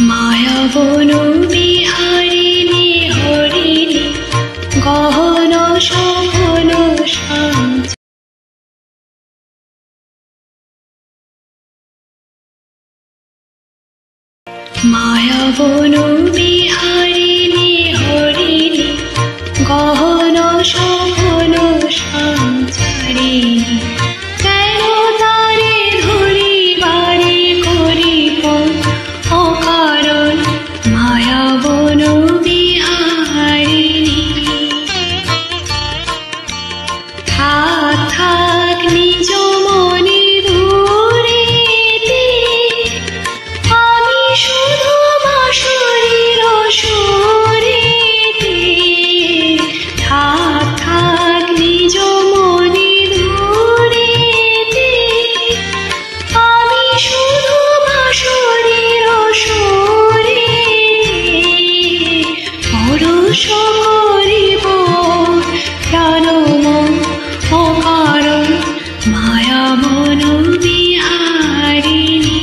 মায়াবন বিহারিণী হরিণী গহন সহন সঞ্চ মায়াবন মায়াবন বিহারিণী পরশ করিব প্রাণমন অকারণ মায়া মন বিহারিণী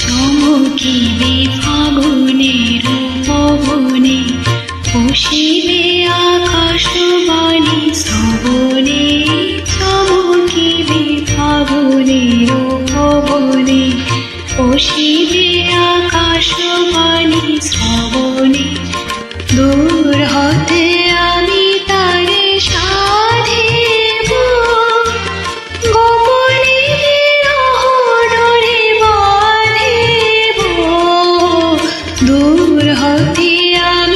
চমকিবে ফাগুনের পবনে বসিবে আকাশবাণী, শ্রবণে চমকিবে ফাগুনের পবনে বসিবে আকাশবাণী, শ্রবণে। দূর হতে আমি তারে বাঁধিব দূর হতে আমি